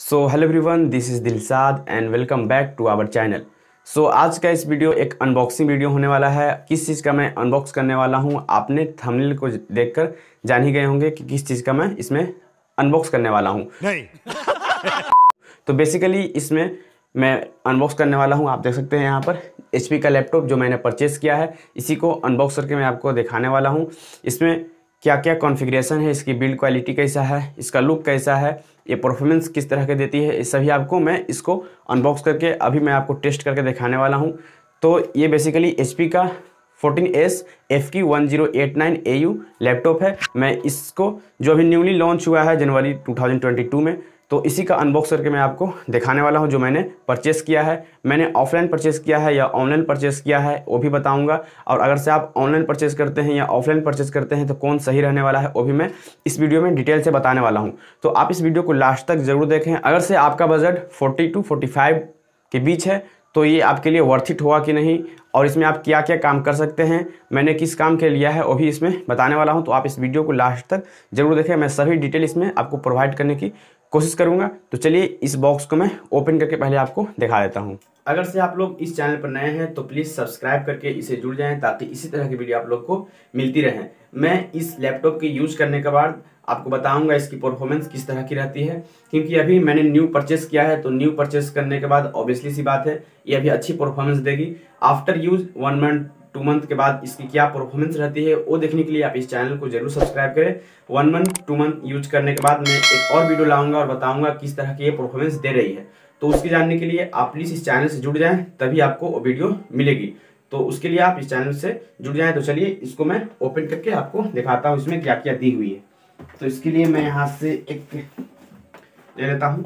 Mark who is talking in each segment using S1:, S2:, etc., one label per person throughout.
S1: So hello everyone this is Dilshad and welcome back to our channel so आज का इस video एक unboxing video होने वाला है। किस चीज़ का मैं अनबॉक्स करने वाला हूँ आपने थंबनेल को देखकर जान ही गए होंगे कि किस चीज़ का मैं इसमें अनबॉक्स करने वाला हूँ।
S2: नहीं।
S1: तो बेसिकली इसमें मैं अनबॉक्स करने वाला हूँ आप देख सकते हैं यहाँ पर एचपी का लैपटॉप जो मैंने परचेज़ किया है इसी को अनबॉक्स करके मैं आपको दिखाने वाला हूँ। इसमें क्या क्या कॉन्फ़िगरेशन है, इसकी बिल्ड क्वालिटी कैसा है, इसका लुक कैसा है, ये परफॉर्मेंस किस तरह के देती है, ये सभी आपको मैं इसको अनबॉक्स करके अभी मैं आपको टेस्ट करके दिखाने वाला हूँ। तो ये बेसिकली एच का 14 S F Q one zero eight nine A U laptop है। मैं इसको जो अभी न्यूली लॉन्च हुआ है जनवरी 2022 में तो इसी का अनबॉक्स करके मैं आपको दिखाने वाला हूँ जो मैंने परचेस किया है। मैंने ऑफलाइन परचेस किया है या ऑनलाइन परचेस किया है, वो भी बताऊँगा। और अगर से आप ऑनलाइन परचेस करते हैं या ऑफलाइन परचेस करते हैं तो कौन सही रहने वाला है, वो भी मैं इस वीडियो में डिटेल से बताने वाला हूँ। तो आप इस वीडियो को लास्ट तक ज़रूर देखें। अगर से आपका budget forty two forty five के बीच है तो ये आपके लिए वर्थ इट हुआ कि नहीं? और इसमें आप क्या क्या काम कर सकते हैं? मैंने किस काम के लिया है, वो भी इसमें बताने वाला हूँ। तो आप इस वीडियो को लास्ट तक ज़रूर देखें। मैं सभी डिटेल इसमें आपको प्रोवाइड करने की कोशिश करूँगा। तो चलिए इस बॉक्स को मैं ओपन करके पहले आपको दिखा देता हूँ। अगर से आप लोग इस चैनल पर नए हैं तो प्लीज़ सब्सक्राइब करके इसे जुड़ जाएँ, ताकि इसी तरह की वीडियो आप लोग को मिलती रहे। मैं इस लैपटॉप के यूज़ करने के बाद आपको बताऊँगा इसकी परफॉर्मेंस किस तरह की रहती है। क्योंकि अभी मैंने न्यू परचेस किया है तो न्यू परचेस करने के बाद ऑब्वियसली सी बात है, ये अभी अच्छी परफॉर्मेंस देगी। After use one month two month के बाद इसकी क्या परफॉर्मेंस रहती है, वो देखने के लिए आप इस चैनल को ज़रूर सब्सक्राइब करें। One month two month use करने के बाद मैं एक और वीडियो लाऊँगा और बताऊँगा किस तरह की ये परफॉर्मेंस दे रही है। तो उसके जानने के लिए आप प्लीज़ इस चैनल से जुड़ जाएँ, तभी आपको वो वीडियो मिलेगी। तो उसके लिए आप इस चैनल से जुड़ जाएँ तो चलिए इसको मैं ओपन करके आपको दिखाता हूँ इसमें क्या क्या दी हुई है। तो इसके लिए मैं यहाँ से एक ले लेता हूँ।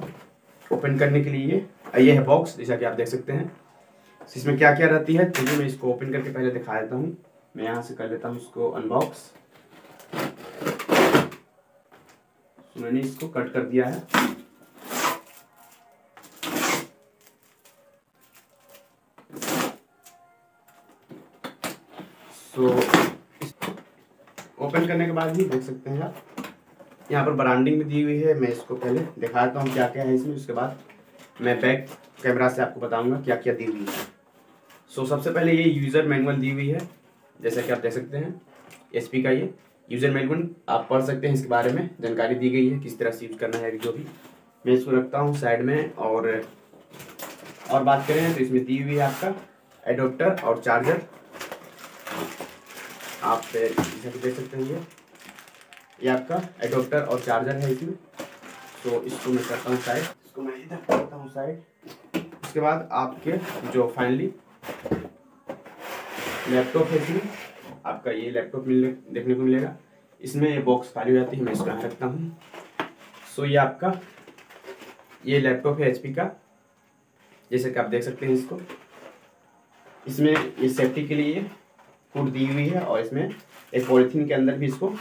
S1: ओपन करने के लिए ये है बॉक्स जैसा कि आप देख सकते हैं। इसमें क्या क्या रहती है? चलिए मैं इसको ओपन करके पहले दिखा देता हूँ। मैं यहाँ से कर लेता हूँ इसको अनबॉक्स मैंने इसको कट कर दिया है। सो ओपन करने के बाद ही देख सकते हैं आप। यहाँ पर ब्रांडिंग भी दी हुई है। मैं इसको पहले दिखाता हूँ क्या क्या है इसमें। उसके बाद मैं बैक कैमरा से आपको बताऊँगा क्या क्या दी हुई है। सो so, सबसे पहले ये यूज़र मैनुअल दी हुई है। जैसा कि आप देख सकते हैं एच का ये यूज़र मैनुअल आप पढ़ सकते हैं इसके बारे में। जानकारी दी गई है किस तरह से यूज़ करना है जो भी। मैं इसको रखता हूँ साइड में और और बात करें तो इसमें दी हुई है आपका एडोप्टर और चार्जर आप देख सकते हैं ये। ये आपका एडोप्टर और चार्जर है इसमें। तो इसको मैं करता हूँ साइड इसको मैं इधर करता हूँ साइड उसके बाद आपके जो फाइनली लैपटॉप है इसमें। आपका ये लैपटॉप मिलने, देखने को मिलेगा। इसमें ये बॉक्स खाली हो जाती है, मैं इसको यहाँ रखता हूँ। सो ये आपका, ये लैपटॉप है एच का। जैसे कि आप देख सकते हैं इसको। इसमें ये सेफ्टी के लिए फ़ूड दी हुई है और इसमें एक पॉलीथीन के अंदर भी इसको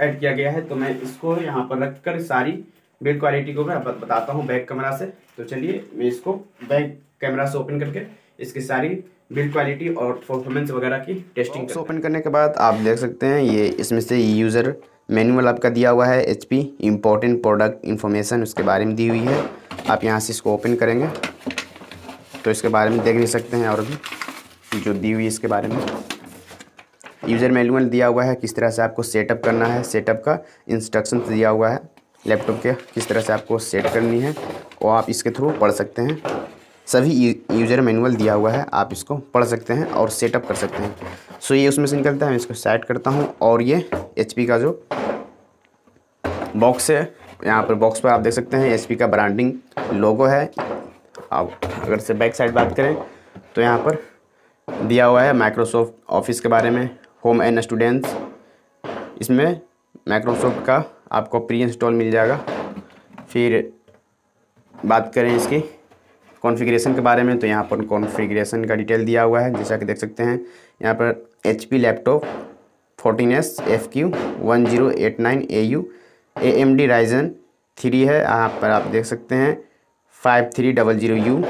S1: ऐड किया गया है। तो मैं इसको यहाँ पर रखकर सारी बिल्ड क्वालिटी को मैं बताता हूँ बैक कैमरा से। तो चलिए, मैं इसको बैक कैमरा से ओपन करके इसकी सारी बिल्ड क्वालिटी और परफॉर्मेंस वगैरह की टेस्टिंग ओपन करने के बाद आप देख सकते हैं ये इसमें से यूज़र मैनुअल आपका दिया हुआ है H P important product information उसके बारे में दी हुई है। आप यहाँ से इसको ओपन करेंगे तो इसके बारे में देख नहीं सकते हैं और भी जो दी हुई है इसके बारे में। यूज़र मैनुअल दिया हुआ है किस तरह से आपको सेटअप करना है सेटअप का इंस्ट्रक्शन दिया हुआ है। लैपटॉप के किस तरह से आपको सेट करनी है वो आप इसके थ्रू पढ़ सकते हैं। सभी यूज़र मैनुअल दिया हुआ है, आप इसको पढ़ सकते हैं और सेटअप कर सकते हैं। सो ये उसमें से निकलता है, मैं इसको सेट करता हूँ और ये एचपी का जो बॉक्स है, यहाँ पर बॉक्स पर आप देख सकते हैं एचपी का ब्रांडिंग लोगो है। आप अगर से बैक साइड बात करें तो यहाँ पर दिया हुआ है माइक्रोसॉफ्ट ऑफ़िस के बारे में होम एंड स्टूडेंट्स इसमें माइक्रोसॉफ्ट का आपको प्री इंस्टॉल मिल जाएगा। फिर बात करें इसकी कॉन्फ़िगरेशन के बारे में तो यहाँ पर कॉन्फ़िगरेशन का डिटेल दिया हुआ है, जैसा कि देख सकते हैं। यहाँ पर H P laptop fourteen S F Q one zero eight nine A U A M D Ryzen three है। यहाँ पर आप देख सकते हैं five three double zero U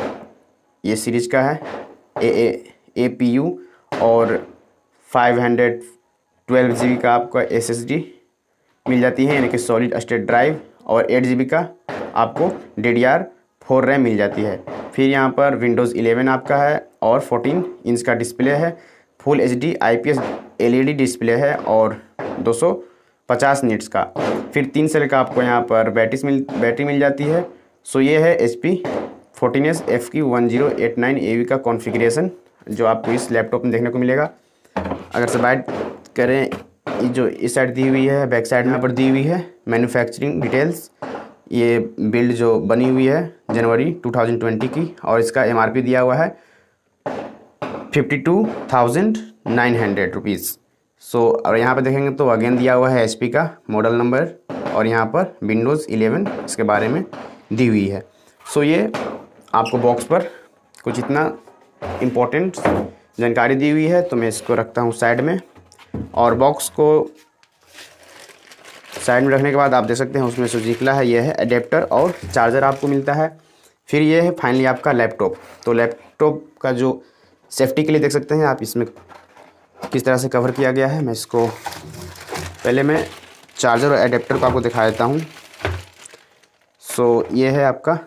S1: ये सीरीज़ का है A A A P U और five hundred twelve G B का आपका एस एस डी मिल जाती है, यानी कि सॉलिड स्टेट ड्राइव और एट जी बी का आपको D D R four RAM मिल जाती है। फिर यहाँ पर विंडोज़ 11 आपका है और 14 इंच का डिस्प्ले है। Full H D I P S L E D display है और 250 नीट्स का। फिर तीन सेल का आपको यहाँ पर बैटरी मिल बैटरी मिल जाती है। सो ये है H P fourteen S F Q one zero eight nine A V का कॉन्फ़िगरेशन जो आपको इस लैपटॉप में देखने को मिलेगा। अगर से बात करें जो इस साइड दी हुई है बैक साइड में पर दी हुई है मैन्युफैक्चरिंग डिटेल्स ये बिल्ड जो बनी हुई है जनवरी 2020 की और इसका एमआरपी दिया हुआ है fifty two thousand nine hundred rupees so और यहाँ पर देखेंगे तो अगेन दिया हुआ है एच का मॉडल नंबर और यहाँ पर विंडोज़ 11 इसके बारे में दी हुई है. सो so, ये आपको बॉक्स पर कुछ इतना इम्पोर्टेंट जानकारी दी हुई है तो मैं इसको रखता हूँ साइड में. और बॉक्स को साइड में रखने के बाद आप देख सकते हैं उसमें जो निकला है ये है अडेप्टर और चार्जर आपको मिलता है। फिर ये है फाइनली आपका लैपटॉप तो लैपटॉप का जो सेफ्टी के लिए देख सकते हैं आप, इसमें किस तरह से कवर किया गया है, मैं इसको पहले मैं चार्जर और एडेप्टर को आपको दिखा देता हूँ। सो ये है आपका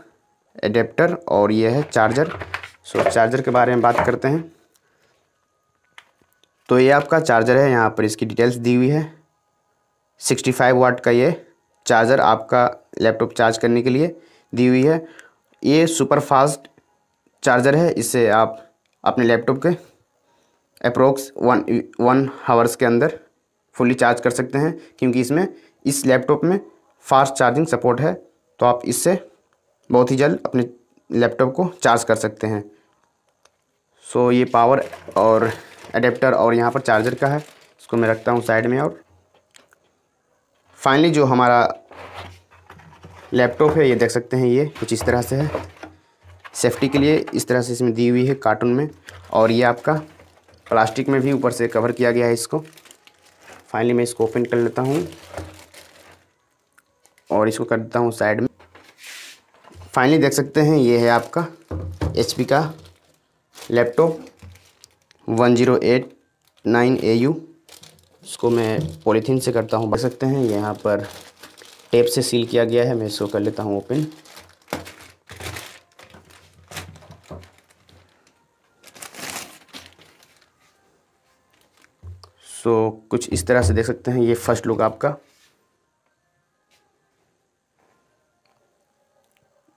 S1: एडेप्टर और ये है चार्जर सो चार्जर के बारे में बात करते हैं। तो ये आपका चार्जर है, यहाँ पर इसकी डिटेल्स दी हुई है। सिक्सटी फाइव वाट का ये चार्जर आपका लैपटॉप चार्ज करने के लिए दी हुई है। ये सुपर फास्ट चार्जर है इससे आप अपने लैपटॉप के अप्रोक्स वन वन हावर्स के अंदर फुली चार्ज कर सकते हैं क्योंकि इसमें इस लैपटॉप में फास्ट चार्जिंग सपोर्ट है तो आप इससे बहुत ही जल्द अपने लैपटॉप को चार्ज कर सकते हैं। सो so, ये पावर और अडेप्टर और यहाँ पर चार्जर का है इसको मैं रखता हूँ साइड में और फाइनली जो हमारा लैपटॉप है, ये देख सकते हैं, ये कुछ इस तरह से है। सेफ्टी के लिए इस तरह से इसमें दी हुई है कार्टून में। और ये आपका प्लास्टिक में भी ऊपर से कवर किया गया है इसको। फाइनली मैं इसको ओपन कर लेता हूँ। और इसको कर देता हूँ साइड में। फाइनली देख सकते हैं, ये है आपका एचपी का laptop one zero eight nine A U इसको मैं पॉलीथीन से करता हूँ देख सकते हैं। यहाँ पर टेप से सील किया गया है। मैं इसको कर लेता हूँ ओपन। सो so, कुछ इस तरह से देख सकते हैं। ये फ़र्स्ट लुक आपका।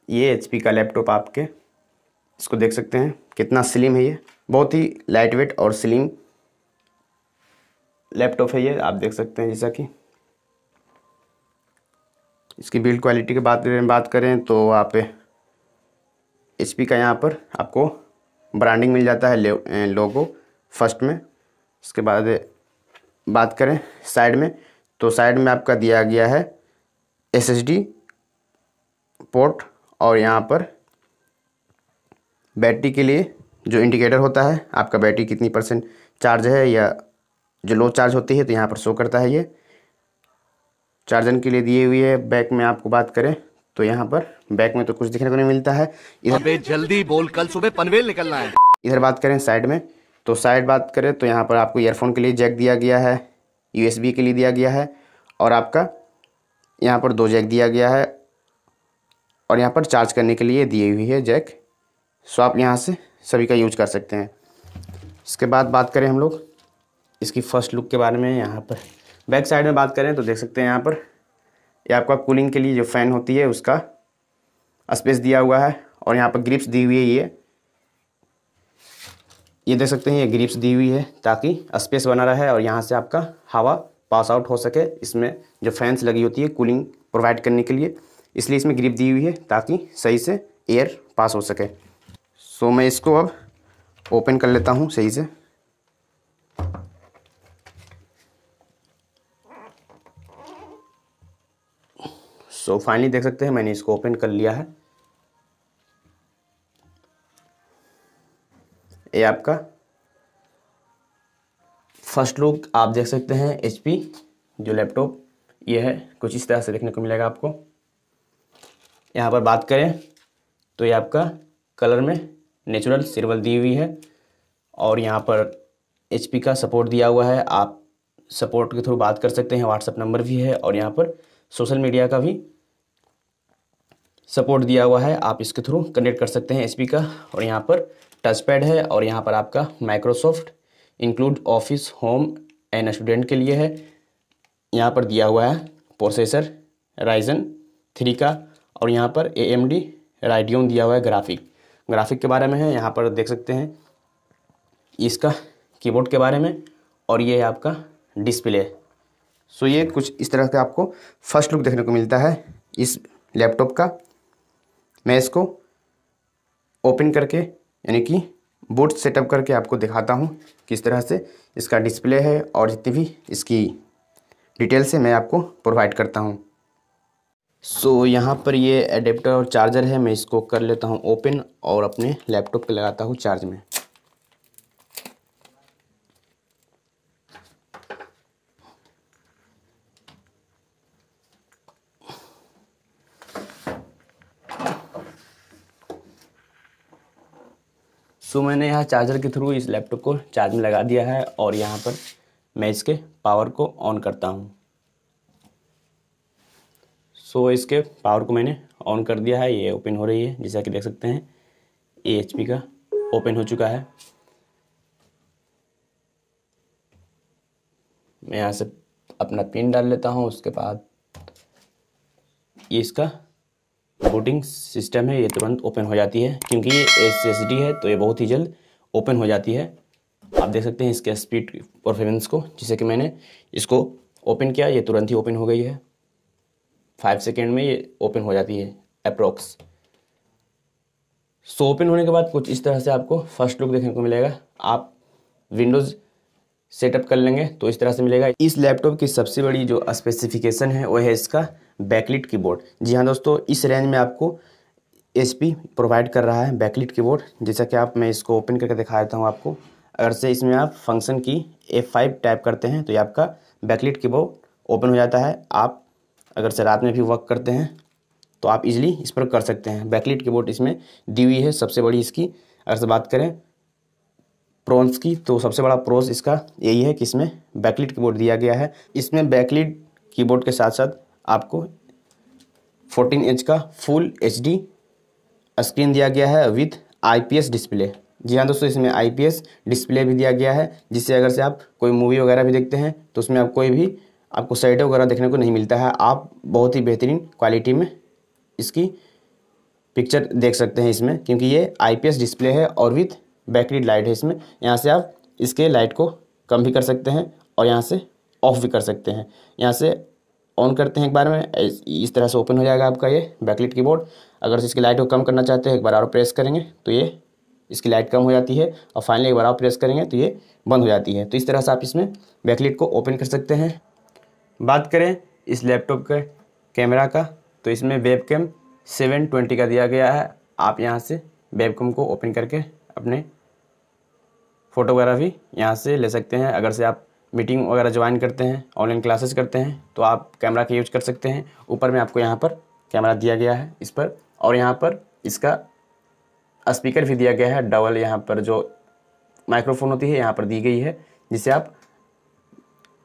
S1: ये एचपी का लैपटॉप आपके। इसको देख सकते हैं। कितना स्लिम है ये। बहुत ही लाइट वेट और स्लिम लैपटॉप है ये, आप देख सकते हैं जैसा कि। इसकी बिल्ड क्वालिटी की बात बात करें तो आप एच का यहाँ पर आपको ब्रांडिंग मिल जाता है लोगो फ़र्स्ट में। इसके बाद बात करें साइड में तो साइड में आपका दिया गया है एसएसडी पोर्ट और यहाँ पर बैटरी के लिए जो इंडिकेटर होता है, आपका बैटरी कितनी परसेंट चार्ज है या जो लो चार्ज होती है तो यहाँ पर शो करता है ये। चार्जन के लिए दिए हुई है बैक में आपको बात करें तो यहाँ पर बैक में तो कुछ दिखने को नहीं मिलता है।
S2: इधर जल्दी बोल कल सुबह पनवेल निकलना है।
S1: इधर बात करें साइड में तो साइड बात करें तो यहाँ पर आपको ईयरफोन के लिए जैक दिया गया है यूएसबी के लिए दिया गया है और आपका यहाँ पर दो जैक दिया गया है और यहाँ पर चार्ज करने के लिए दी हुई है जैक सो आप यहाँ से सभी का यूज़ कर सकते हैं। इसके बाद बात करें हम लोग। इसकी फ़र्स्ट लुक के बारे में यहाँ पर। बैक साइड में बात करें तो देख सकते हैं यहाँ पर, ये आपका कूलिंग के लिए जो फ़ैन होती है उसका स्पेस दिया हुआ है और यहाँ पर ग्रिप्स दी हुई है ये। ये देख सकते हैं ये ग्रिप्स दी हुई है ताकि स्पेस बना रहे और यहाँ से आपका हवा पास आउट हो सके। इसमें जो फैंस लगी होती है कूलिंग प्रोवाइड करने के लिए, इसलिए इसमें ग्रिप दी हुई है ताकि सही से एयर पास हो सके। सो मैं इसको अब ओपन कर लेता हूँ सही से। सो so, फाइनली देख सकते हैं मैंने इसको ओपन कर लिया है। ये आपका फ़र्स्ट लुक आप देख सकते हैं एचपी जो लैपटॉप ये है। कुछ इस तरह से देखने को मिलेगा आपको। यहाँ पर बात करें तो ये आपका कलर में नेचुरल सिल्वर दी हुई है। और यहाँ पर एचपी का सपोर्ट दिया हुआ है। आप सपोर्ट के थ्रू बात कर सकते हैं व्हाट्सअप नंबर भी है। और यहाँ पर सोशल मीडिया का भी सपोर्ट दिया हुआ है। आप इसके थ्रू कनेक्ट कर सकते हैं एच का। और यहाँ पर टच पैड है और यहाँ पर आपका Microsoft include office, home and student के लिए है। यहाँ पर दिया हुआ है प्रोसेसर, राइजन थ्री का। और यहाँ पर ए एम डी राइडियम दिया हुआ है ग्राफिक। ग्राफिक के बारे में है, यहाँ पर देख सकते हैं। इसका कीबोर्ड के बारे में और ये है आपका डिस्प्ले। सो ये कुछ इस तरह का आपको फ़र्स्ट लुक देखने को मिलता है इस लैपटॉप का। मैं इसको ओपन करके यानी कि बूट सेटअप करके आपको दिखाता हूँ किस तरह से इसका डिस्प्ले है और जितनी भी इसकी डिटेल से मैं आपको प्रोवाइड करता हूँ। सो so, यहाँ पर ये एडेप्टर और चार्जर है मैं इसको कर लेता हूँ ओपन और अपने लैपटॉप पे लगाता हूँ चार्ज में। सो मैंने यहाँ चार्जर के थ्रू इस लैपटॉप को चार्ज में लगा दिया है और यहाँ पर मैं इसके पावर को ऑन करता हूँ। सो इसके पावर को मैंने ऑन कर दिया है, ये ओपन हो रही है, जैसा कि देख सकते हैं ए एच पी का ओपन हो चुका है। मैं यहाँ से अपना पिन डाल लेता हूँ, उसके बाद ये इसका बूटिंग सिस्टम है, ये तुरंत ओपन हो जाती है। क्योंकि ये एस एस डी है तो ये बहुत ही जल्द ओपन हो जाती है। आप देख सकते हैं इसके स्पीड परफॉर्मेंस को, जिसे कि मैंने इसको ओपन किया, ये तुरंत ही ओपन हो गई है। फाइव सेकेंड में ये ओपन हो जाती है अप्रोक्स सो ओपन होने के बाद कुछ इस तरह से आपको फ़र्स्ट लुक देखने को मिलेगा। आप विंडोज़ सेटअप कर लेंगे तो इस तरह से मिलेगा। इस लैपटॉप की सबसे बड़ी जो स्पेसिफिकेशन है, वो है इसका बैकलिट कीबोर्ड जी हाँ दोस्तों, इस रेंज में आपको एच प्रोवाइड कर रहा है बैकलिट कीबोर्ड जैसा कि आप, मैं इसको ओपन करके दिखा देता हूँ आपको। अगर से इसमें आप फ़ंक्शन की फाइव टाइप करते हैं तो ये आपका बैकलिट कीबोर्ड ओपन हो जाता है। आप अगर से रात में भी वर्क करते हैं तो आप इजीली इस पर कर सकते हैं। बैकलिट कीबोर्ड इसमें दी हुई है सबसे बड़ी इसकी। अगर से बात करें प्रोन्स की तो सबसे बड़ा प्रोस इसका यही है कि इसमें बैकलिट कीबोर्ड दिया गया है। इसमें बैकलिट कीबोर्ड के साथ साथ आपको 14 इंच का फुल एचडी स्क्रीन दिया गया है विथ आईपीएस डिस्प्ले जी हाँ दोस्तों, इसमें आईपीएस डिस्प्ले भी दिया गया है, जिससे अगर से आप कोई मूवी वगैरह भी देखते हैं तो उसमें आप कोई भी आपको साइड वगैरह देखने को नहीं मिलता है। आप बहुत ही बेहतरीन क्वालिटी में इसकी पिक्चर देख सकते हैं इसमें, क्योंकि ये आईपीएस डिस्प्ले है और विथ बैटरी लाइट है इसमें। यहाँ से आप इसके लाइट को कम भी कर सकते हैं और यहाँ से ऑफ़ भी कर सकते हैं। यहाँ से ऑन करते हैं एक बार में, इस तरह से ओपन हो जाएगा आपका ये बैकलिट कीबोर्ड अगर इसकी लाइट को कम करना चाहते हैं, एक बार और प्रेस करेंगे तो ये इसकी लाइट कम हो जाती है और फाइनली एक बार और प्रेस करेंगे तो ये बंद हो जाती है। तो इस तरह से आप इसमें बैकलिट को ओपन कर सकते हैं। बात करें इस लैपटॉप के कैमरा का तो इसमें वेब कैम सेवन ट्वेंटी का दिया गया है। आप यहाँ से वेब को ओपन करके अपने फ़ोटोग्राफी यहाँ से ले सकते हैं। अगर से आप मीटिंग वगैरह ज्वाइन करते हैं, ऑनलाइन क्लासेस करते हैं तो आप कैमरा का यूज़ कर सकते हैं। ऊपर में आपको यहाँ पर कैमरा दिया गया है इस पर, और यहाँ पर इसका स्पीकर भी दिया गया है। डबल यहाँ पर जो माइक्रोफोन होती है, यहाँ पर दी गई है जिससे आप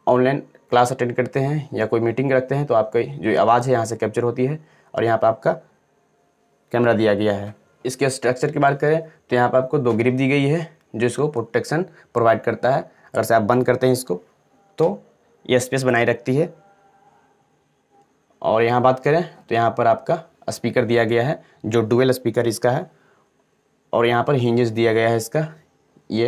S1: ऑनलाइन क्लास अटेंड करते हैं या कोई मीटिंग रखते हैं तो आपकी जो आवाज़ है, यहाँ से कैप्चर होती है, और यहाँ पर आपका कैमरा दिया गया है। इसके स्ट्रक्चर की बात करें तो यहाँ पर आपको दो ग्रिप दी गई है, जो इसको प्रोटेक्शन प्रोवाइड करता है। अगर से आप बंद करते हैं इसको तो ये स्पेस बनाई रखती है। और यहाँ बात करें तो यहाँ पर आपका स्पीकर दिया गया है, जो डुअल स्पीकर इसका है। और यहाँ पर हिंजेस दिया गया है इसका। ये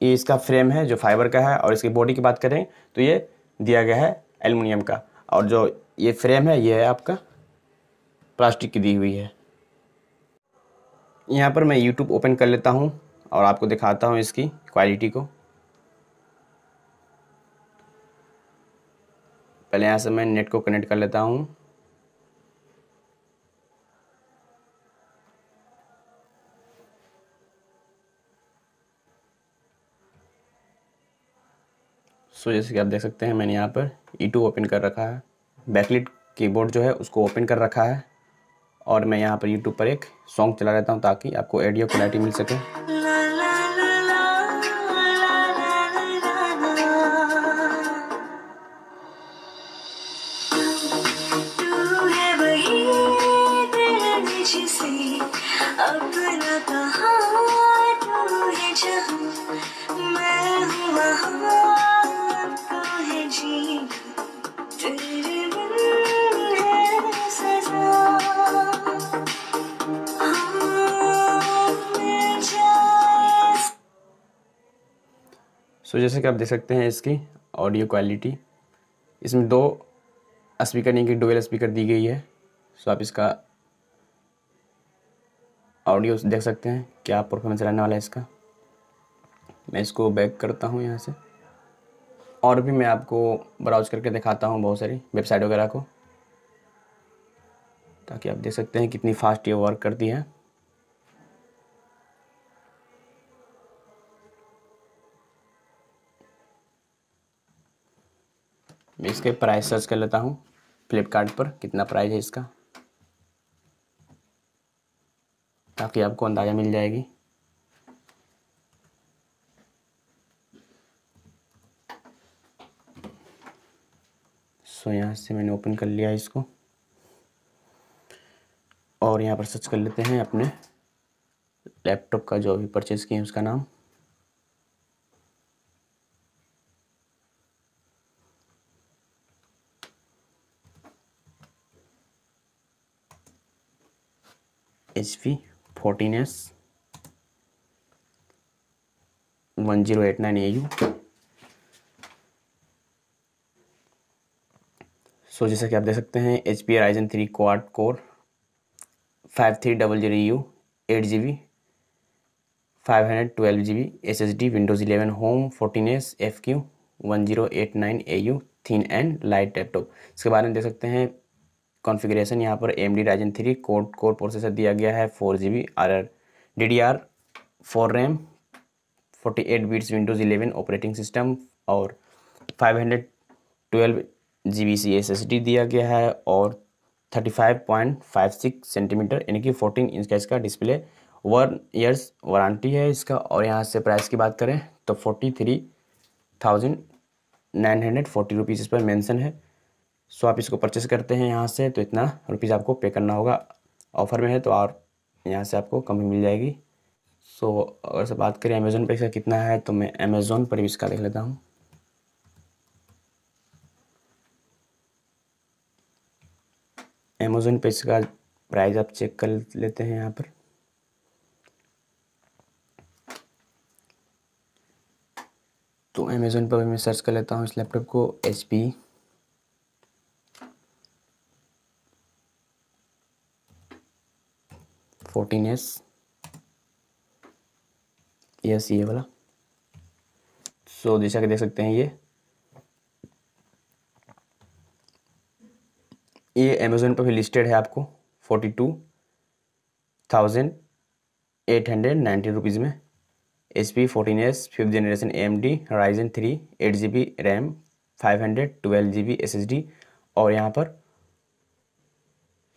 S1: ये इसका फ्रेम है, जो फाइबर का है। और इसकी बॉडी की बात करें तो ये दिया गया है एलुमिनियम का। और जो ये फ्रेम है, ये है आपका प्लास्टिक की दी हुई है। यहाँ पर मैं यूट्यूब ओपन कर लेता हूँ। और आपको दिखाता हूँ इसकी क्वालिटी को। पहले यहाँ से मैं नेट को कनेक्ट कर लेता हूँ। सो so, जैसे कि आप देख सकते हैं मैंने यहाँ पर ई टू ओपन कर रखा है। बैकलिट कीबोर्ड जो है उसको ओपन कर रखा है। और मैं यहाँ पर यूट्यूब पर एक सॉन्ग चला रहता हूँ ताकि आपको ऑडियो क्वालिटी मिल सके।
S3: अपना कहा
S1: जहाँ मैं हूँ सो जैसे कि आप देख सकते हैं इसकी ऑडियो क्वालिटी इसमें दो स्पीकर यानी कि डुअल स्पीकर दी गई है। सो आप इसका ऑडियो देख सकते हैं। क्या परफॉर्मेंस रहने वाला है इसका? मैं इसको बैक करता हूँ यहाँ से। और भी मैं आपको ब्राउज करके दिखाता हूँ बहुत सारी वेबसाइट वगैरह को। ताकि आप देख सकते हैं कितनी फास्ट ये वर्क करती है। मैं इसके प्राइस सर्च कर लेता हूँ। फ्लिपकार्ट पर कितना प्राइस है इसका? ताकि आपको अंदाज़ा मिल जाएगी। सो यहाँ से मैंने ओपन कर लिया इसको। और यहाँ पर सर्च कर लेते हैं अपने लैपटॉप का जो अभी परचेज़ किए उसका नाम। H P fourteen S one zero eight nine A U so जैसा कि आप देख सकते हैं H P Ryzen three quad core five three double zero U eight G B five hundred twelve G B S S D Windows eleven home fourteen S F Q one zero eight nine A U thin and light laptop इसके बारे में देख सकते हैं configuration यहाँ पर M D Ryzen three quad core processor दिया गया है four G B R R D D R four RAM forty eight beats Windows eleven operating system और five hundred twelve G B C S S D दिया गया है और thirty five point five six centimetre यानी कि fourteen inch का इसका display one years warranty है इसका। और यहाँ से प्राइस की बात करें तो forty three thousand nine hundred forty rupees इस पर मेंशन है। सो आप इसको परचेस करते हैं यहाँ से तो इतना रुपीज़ आपको पे करना होगा। ऑफ़र में है तो और यहाँ से आपको कम मिल जाएगी। सो अगर से बात करें अमेज़ोन पे इसका कितना है तो मैं अमेज़ोन पर भी इसका देख लेता हूँ। अमेज़ोन पे इसका प्राइस आप चेक कर लेते हैं यहाँ पर। तो अमेज़ोन पर मैं सर्च कर लेता हूँ इस लैपटॉप को H P fourteen S yes ये वाला। सो so, जैसा कि देख सकते हैं ये। ये अमेज़ोन पर भी लिस्टेड है आपको forty two thousand eight hundred ninety rupees में H P fourteen S fifth generation M D Ryzen three eight G B RAM five hundred twelve G B S S D और यहाँ पर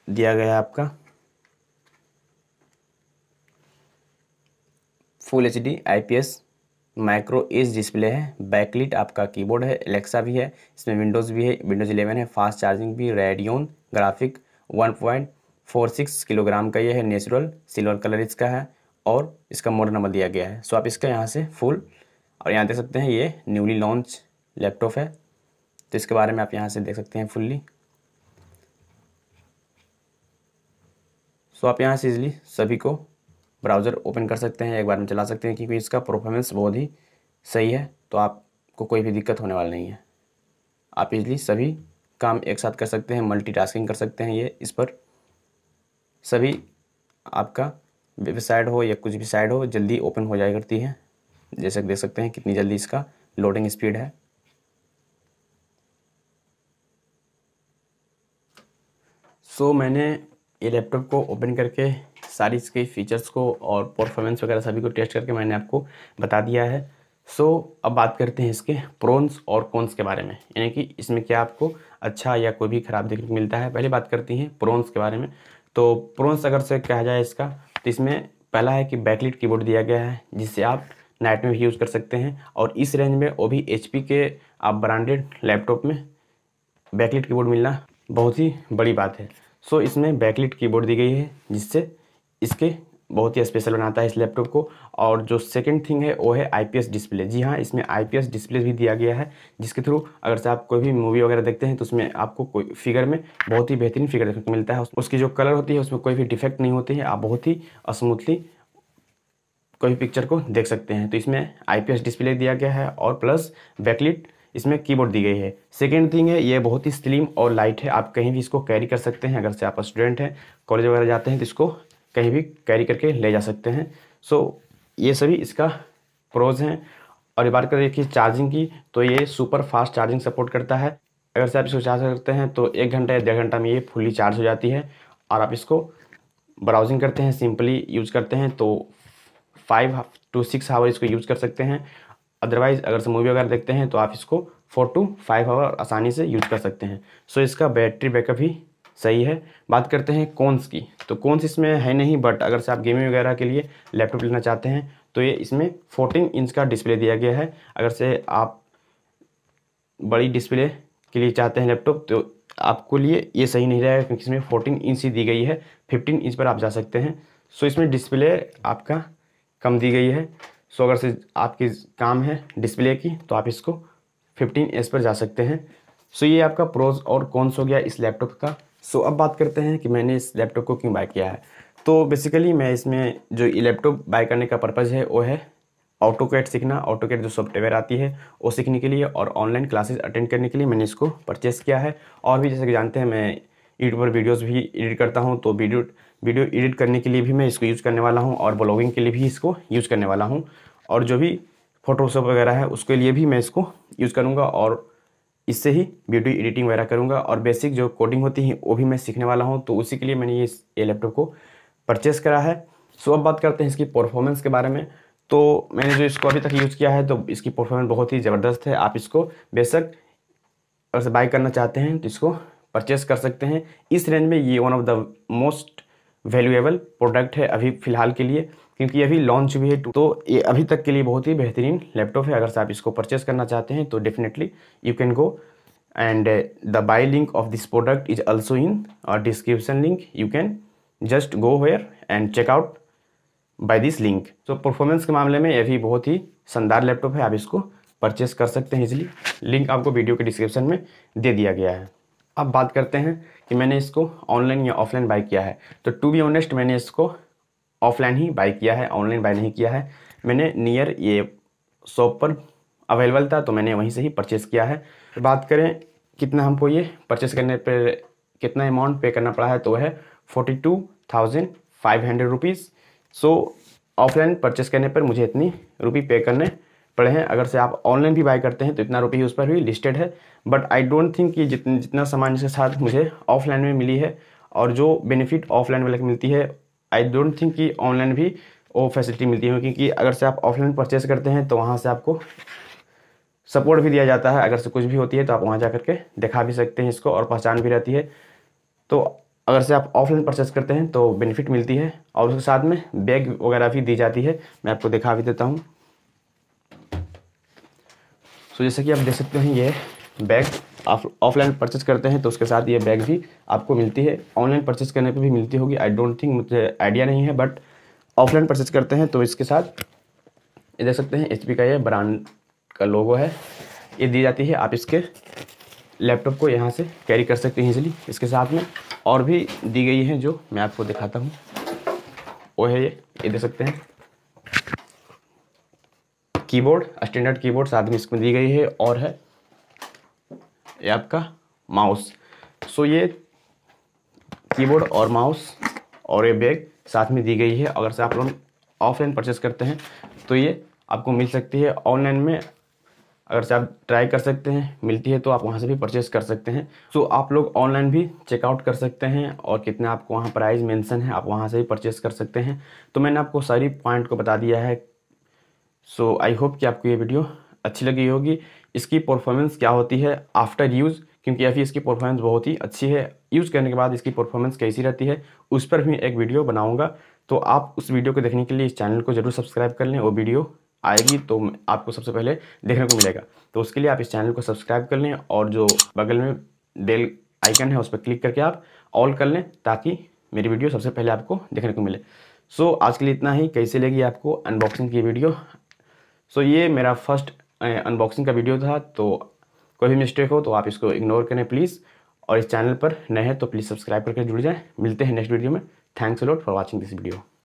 S1: दिया गया आपका full H D I P S micro edge display है backlit आपका keyboard है Alexa भी है, इसमें विंडोज़ भी है विंडोज़ इलेवन है फास्ट चार्जिंग भी Radeon graphic one point four six kilogram का ये है नेचुरल सिल्वर कलर इसका है, और इसका मॉडल नंबर दिया गया है। सो आप इसका यहाँ से फुल और यहाँ देख सकते हैं ये न्यूली लॉन्च लैपटॉप है। तो इसके बारे में आप यहाँ से देख सकते हैं फुल्ली सो आप यहाँ से इजली सभी को ब्राउज़र ओपन कर सकते हैं एक बार में चला सकते हैं क्योंकि इसका परफॉर्मेंस बहुत ही सही है तो आपको कोई भी दिक्कत होने वाला नहीं है। आप इजली सभी काम एक साथ कर सकते हैं मल्टीटास्किंग कर सकते हैं ये इस पर सभी आपका वेबसाइट हो या कुछ भी साइड हो जल्दी ओपन हो जाया करती है। जैसे देख सकते हैं कितनी जल्दी इसका लोडिंग स्पीड है। सो so, मैंने ये लैपटॉप को ओपन करके सारी इसके फीचर्स को और परफॉर्मेंस वगैरह सभी को टेस्ट करके मैंने आपको बता दिया है। सो so, अब बात करते हैं इसके प्रोन्स और कॉन्स के बारे में। यानी कि इसमें क्या आपको अच्छा या कोई भी ख़राब देखने को मिलता है? पहले बात करती हैं प्रोन्स के बारे में। तो प्रोन्स अगर से कहा जाए इसका तो इसमें पहला है कि बैकलिट कीबोर्ड दिया गया है जिससे आप नाइट में भी यूज़ कर सकते हैं। और इस रेंज में वो भी एचपी के आप ब्रांडेड लैपटॉप में बैकलिट कीबोर्ड मिलना बहुत ही बड़ी बात है। सो इसमें बैकलिट कीबोर्ड दी गई है जिससे इसके बहुत ही स्पेशल बनाता है इस लैपटॉप को। और जो सेकंड थिंग है, वो है आईपीएस डिस्प्ले जी हाँ इसमें आईपीएस डिस्प्ले भी दिया गया है, जिसके थ्रू अगर से आप कोई भी मूवी वगैरह देखते हैं तो उसमें आपको कोई फिगर में बहुत ही बेहतरीन फिगर देखने को मिलता है। उसकी जो कलर होती है, उसमें कोई भी डिफेक्ट नहीं होती है, आप बहुत ही स्मूथली कोई भी पिक्चर को देख सकते हैं। तो इसमें आईपीएस डिस्प्ले दिया गया है और प्लस बैकलिट इसमें कीबोर्ड दी गई है। सेकेंड थिंग है, ये बहुत ही स्लिम और लाइट है। आप कहीं भी इसको कैरी कर सकते हैं, अगर से आप स्टूडेंट हैं कॉलेज वगैरह जाते हैं तो इसको कहीं भी कैरी करके ले जा सकते हैं। सो ये सभी इसका प्रोज हैं। और ये बात करें कि चार्जिंग की तो ये सुपर फास्ट चार्जिंग सपोर्ट करता है। अगर से आप इसको चार्ज करते हैं तो एक घंटा या डेढ़ घंटा में ये फुल्ली चार्ज हो जाती है। और आप इसको ब्राउजिंग करते हैं सिंपली यूज़ करते हैं तो फाइव टू सिक्स आवर इसको यूज़ कर सकते हैं। अदरवाइज़ अगर से मूवी वगैरह देखते हैं तो आप इसको फोर टू फाइव आवर आसानी से यूज़ कर सकते हैं। सो इसका बैटरी बैकअप भी सही है। बात करते हैं कौनस की। तो कौनस इसमें है नहीं बट अगर से आप गेमिंग वगैरह के लिए लैपटॉप लेना चाहते हैं तो ये इसमें 14 इंच का डिस्प्ले दिया गया है। अगर से आप बड़ी डिस्प्ले के लिए चाहते हैं लैपटॉप तो आपको लिए ये सही नहीं रहेगा, क्योंकि इसमें 14 इंच ही दी गई है। 15 इंच पर आप जा सकते हैं। सो इसमें डिस्प्ले आपका कम दी गई है। सो अगर से आपकी काम है डिस्प्ले की तो आप इसको 15 एस पर जा सकते हैं। सो ये आपका प्रोज और कौनस हो गया इस लैपटॉप का। सो अब बात करते हैं कि मैंने इस लैपटॉप को क्यों बाय किया है। तो बेसिकली मैं इसमें जो लैपटॉप बाय करने का पर्पज़ है, वो है ऑटोकेट सीखना। ऑटोकेट जो सॉफ्टवेयर आती है, वो सीखने के लिए और ऑनलाइन क्लासेस अटेंड करने के लिए मैंने इसको परचेस किया है। और भी जैसे कि जानते हैं, मैं यूट्यूब पर वीडियोज़ भी एडिट करता हूँ तो वीडियो वीडियो एडिट करने के लिए भी मैं इसको यूज़ करने वाला हूँ और ब्लॉगिंग के लिए भी इसको यूज़ करने वाला हूँ। और जो भी फ़ोटोशॉप वगैरह है, उसके लिए भी मैं इसको यूज़ करूँगा और इससे ही वीडियो एडिटिंग वगैरह करूँगा और बेसिक जो कोडिंग होती है, वो भी मैं सीखने वाला हूँ। तो उसी के लिए मैंने ये ये लैपटॉप को परचेस करा है। सो अब बात करते हैं इसकी परफॉर्मेंस के बारे में। तो मैंने जो इसको अभी तक यूज़ किया है तो इसकी परफॉर्मेंस बहुत ही ज़बरदस्त है। आप इसको बेशक अगर बाई करना चाहते हैं तो इसको परचेस कर सकते हैं। इस रेंज में ये one of the most valuable product है अभी फ़िलहाल के लिए। क्योंकि अभी लॉन्च भी है तो ये अभी तक के लिए बहुत ही बेहतरीन लैपटॉप है। अगर आप इसको परचेस करना चाहते हैं तो definitely you can go and the buy link of this product is also in description link you can just go where and check out by this link तो परफॉर्मेंस के मामले में ये भी बहुत ही शानदार लैपटॉप है। आप इसको परचेस कर सकते हैं इजिली लिंक आपको वीडियो के डिस्क्रिप्शन में दे दिया गया है। अब बात करते हैं कि मैंने इसको ऑनलाइन या ऑफलाइन बाई किया है। तो टू बी ऑनेस्ट मैंने इसको ऑफलाइन ही बाई किया है, ऑनलाइन बाई नहीं किया है। मैंने नियर ये शॉप पर अवेलेबल था तो मैंने वहीं से ही परचेज़ किया है। बात करें कितना हमको ये परचेस करने पर कितना अमाउंट पे करना पड़ा है तो वह है forty two thousand five hundred rupees so offline purchase करने पर मुझे इतनी रुपी पे करने पड़े हैं। अगर से आप ऑनलाइन भी बाय करते हैं तो इतना रुपये उस पर भी लिस्टेड है। बट आई डोंट थिंक कि जितने, जितना सामान इसके साथ मुझे ऑफलाइन में मिली है, और जो बेनिफिट ऑफलाइन वाले मिलती है आई डोंट थिंक कि ऑनलाइन भी वो फैसिलिटी मिलती है क्योंकि अगर से आप ऑफलाइन परचेस करते हैं तो वहाँ से आपको सपोर्ट भी दिया जाता है। अगर से कुछ भी होती है तो आप वहाँ जा करके दिखा भी सकते हैं इसको और पहचान भी रहती है। तो अगर से आप ऑफलाइन परचेस करते हैं तो बेनिफिट मिलती है। और उसके साथ में बैग वगैरह भी दी जाती है। मैं आपको दिखा भी देता हूँ। सो जैसे कि आप देख सकते हैं, ये बैग आप ऑफलाइन परचेज करते हैं तो उसके साथ ये बैग भी आपको मिलती है। ऑनलाइन परचेज करने पे भी मिलती होगी। आई डोंट थिंक मुझे आइडिया नहीं है बट ऑफलाइन परचेज करते हैं तो इसके साथ ये देख सकते हैं एचपी का ये ब्रांड का लोगो है। ये दी जाती है, आप इसके लैपटॉप को यहाँ से कैरी कर सकते हैं इजीली इसके साथ में और भी दी गई है, जो मैं आपको दिखाता हूँ। वो है ये ये देख सकते हैं। कीबोर्ड स्टैंडर्ड कीबोर्ड साथ में इसमें दी गई है और है ये आपका माउस। सो ये कीबोर्ड और माउस और ये बैग साथ में दी गई है। अगर से आप लोग ऑफलाइन परचेस करते हैं तो ये आपको मिल सकती है। ऑनलाइन में अगर से आप ट्राई कर सकते हैं मिलती है तो आप वहाँ से भी परचेस कर सकते हैं। सो so, आप लोग ऑनलाइन भी चेकआउट कर सकते हैं और कितना आपको वहाँ प्राइस मेंशन है आप वहाँ से भी परचेस कर सकते हैं। तो मैंने आपको सारी पॉइंट को बता दिया है। सो आई होप कि आपको ये वीडियो अच्छी लगी होगी। इसकी परफॉर्मेंस क्या होती है आफ्टर यूज़ क्योंकि अभी इसकी परफॉर्मेंस बहुत ही अच्छी है। यूज़ करने के बाद इसकी परफॉर्मेंस कैसी रहती है, उस पर भी एक वीडियो बनाऊँगा। तो आप उस वीडियो को देखने के लिए इस चैनल को ज़रूर सब्सक्राइब कर लें। वो वीडियो आएगी तो आपको सबसे पहले देखने को मिलेगा। तो उसके लिए आप इस चैनल को सब्सक्राइब कर लें और जो बगल में बेल आइकन है, उस पर क्लिक करके आप ऑल कर लें ताकि मेरी वीडियो सबसे पहले आपको देखने को मिले। सो आज के लिए इतना ही। कैसे लगी आपको अनबॉक्सिंग की वीडियो सो ये मेरा फ़र्स्ट अनबॉक्सिंग का वीडियो था तो कोई भी मिस्टेक हो तो आप इसको इग्नोर करें प्लीज़ और इस चैनल पर नए हैं तो प्लीज़ सब्सक्राइब करके जुड़ जाएँ। मिलते हैं नेक्स्ट वीडियो में। Thanks lot for watching this video